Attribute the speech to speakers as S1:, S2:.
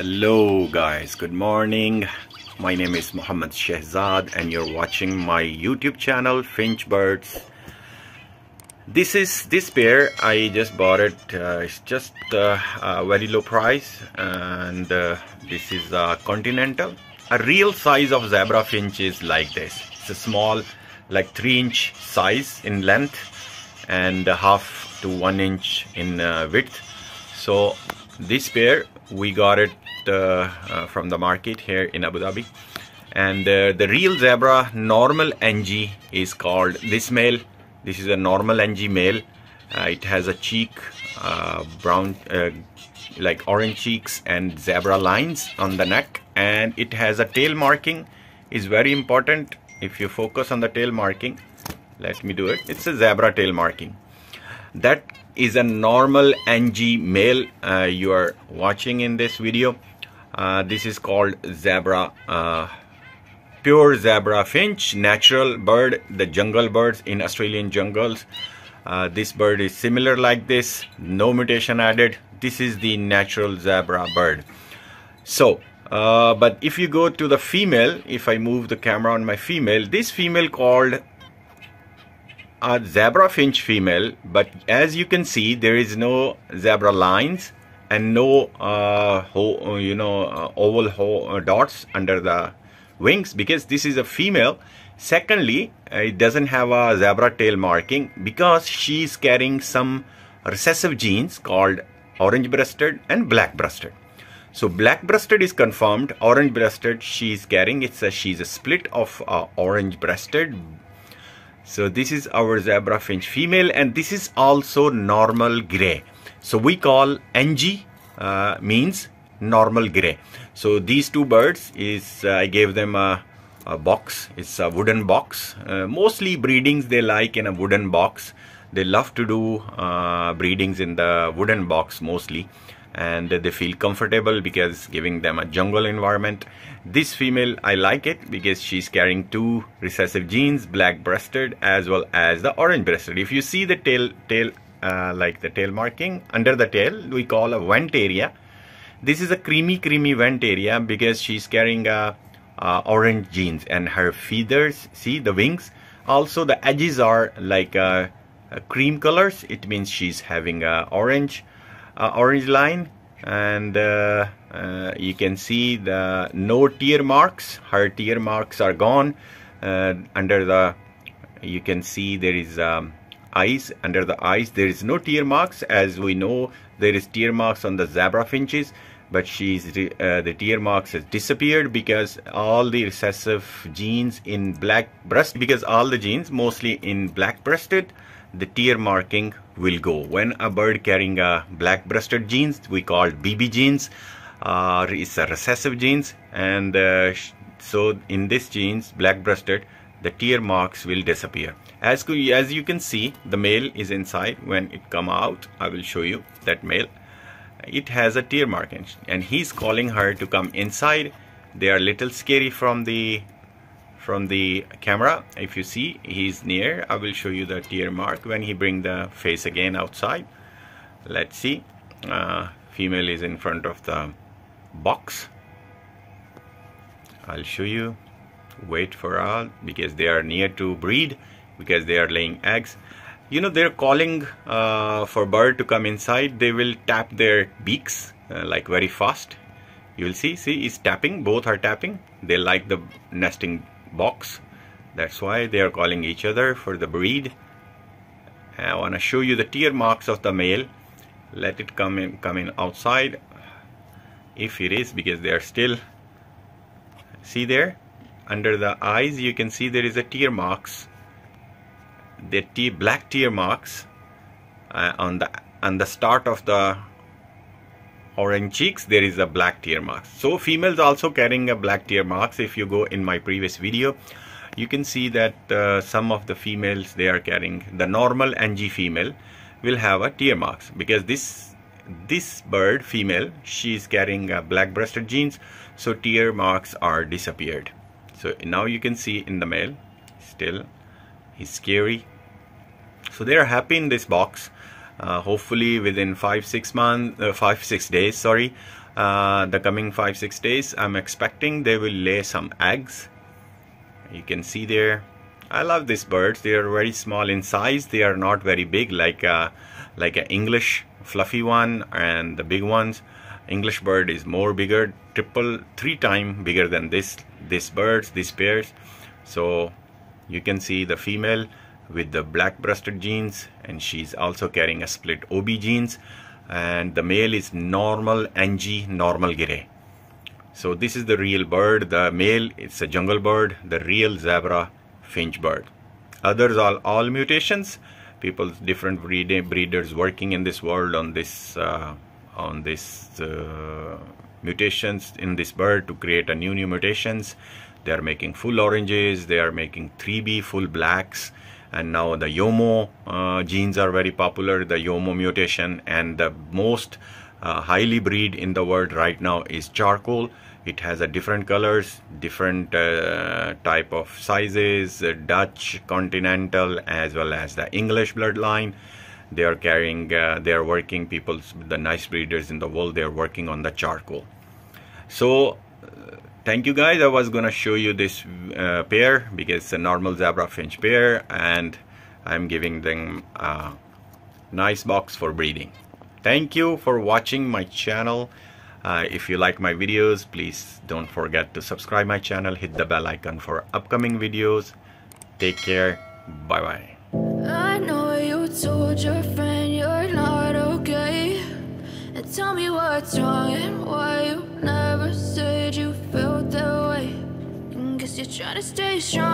S1: Hello guys, good morning. My name is Muhammad Shehzad and you're watching my YouTube channel Finch Birds. This is this pair I just bought it. Uh, it's just uh, a very low price and uh, this is a Continental. A real size of zebra finch is like this. It's a small like 3 inch size in length and half to 1 inch in uh, width. So this pair we got it uh, uh, from the market here in Abu Dhabi. And uh, the real zebra normal NG is called this male. This is a normal NG male. It has a cheek brown like orange cheeks and zebra lines on the neck. And it has a tail marking. Is very important. If you focus on the tail marking let me do it. It's a zebra tail marking. That is a normal NG male uh, you are watching in this video. Uh, this is called zebra uh, pure zebra finch natural bird the jungle birds in Australian jungles. Uh, this bird is similar like this no mutation added. This is the natural zebra bird. So uh, but if you go to the female if I move the camera on my female this female called a zebra finch female but as you can see there is no zebra lines and no uh, ho, you know uh, oval ho, uh, dots under the wings because this is a female. Secondly uh, it doesn't have a zebra tail marking because she's carrying some recessive genes called orange breasted and black breasted so black breasted is confirmed. Orange breasted she's carrying it's a she's a split of uh, orange breasted so this is our zebra finch female and this is also normal gray. So we call NG uh, means normal gray. So these two birds is uh, I gave them a, a, box. It's a wooden box. Uh, mostly breedings they like in a wooden box. They love to do uh, breedings in the wooden box mostly and they feel comfortable because giving them a jungle environment. This female I like it because she's carrying two recessive genes black breasted as well as the orange breasted if you see the tail tail uh, like the tail marking under the tail we call a vent area. This is a creamy creamy vent area because she's carrying a, a orange genes and her feathers see the wings? Also the edges are like uh, cream colors. It means she's having a orange. uh, orange line and uh, uh, you can see the no tear marks her tear marks are gone. Under the you can see there is um, eyes under the eyes there is no tear marks. As we know there is tear marks on the zebra finches but she's uh, the tear marks has disappeared because all the recessive genes in black breast because all the genes mostly in black breasted the tear marking will go. When a bird carrying a black breasted genes, we call BB genes, uh, it's a recessive genes and uh, so in this genes, black breasted, the tear marks will disappear. As, as you can see, the male is inside. When it come out, I will show you that male. It has a tear mark and he's calling her to come inside. They are little scary from the from the camera. If you see he's near. I will show you the tear mark when he bring the face again outside. Let's see. Uh, female is in front of the box. I'll show you. Wait for all because they are near to breed because they are laying eggs you know they're calling uh, for bird to come inside. They will tap their beaks uh, like very fast. You will see see is tapping. Both are tapping. They like the nesting box. That's why they are calling each other for the breed. I want to show you the tear marks of the male. Let it come in come in outside if it is because they are still see there? Under the eyes you can see there is a tear marks the tear, black tear marks uh, on the on the start of the orange cheeks there is a black tear marks so females also carrying a black tear marks. If you go in my previous video you can see that uh, some of the females they are carrying the normal NG female will have a tear marks. Because this this bird female she is carrying a black breasted genes so tear marks are disappeared. So now you can see in the male still he's scary so they are happy in this box. Uh, hopefully within five six months uh, five six days sorry. Uh, the coming five six days I'm expecting they will lay some eggs. You can see there. I love these birds. They are very small in size. They are not very big like uh, like an English fluffy one and the big ones. English bird is more bigger triple three time bigger than this this birds these pairs so you can see the female with the black breasted genes and she's also carrying a split OB genes and the male is normal NG normal gray so this is the real bird. The male it's a jungle bird the real zebra finch bird. Others are all mutations. People different breed, breeders working in this world on this uh, on this uh, mutations in this bird to create a new new mutations. They are making full oranges they are making 3b full blacks and now the yomo uh, genes are very popular the yomo mutation. And the most uh, highly breed in the world right now is charcoal. It has a different colors different uh, type of sizes uh, dutch continental as well as the english bloodline. They are carrying uh, they are working people the nice breeders in the world they are working on the charcoal. So thank you guys. I was gonna show you this uh, pair because it's a normal zebra finch pair and i'm giving them a nice box for breeding. Thank you for watching my channel. Uh, if you like my videos please don't forget to subscribe my channel hit the bell icon for upcoming videos. Take care. Bye bye
S2: I know you told your friend you're not okay. And tell me what's wrong and why you never said you you're trying to stay strong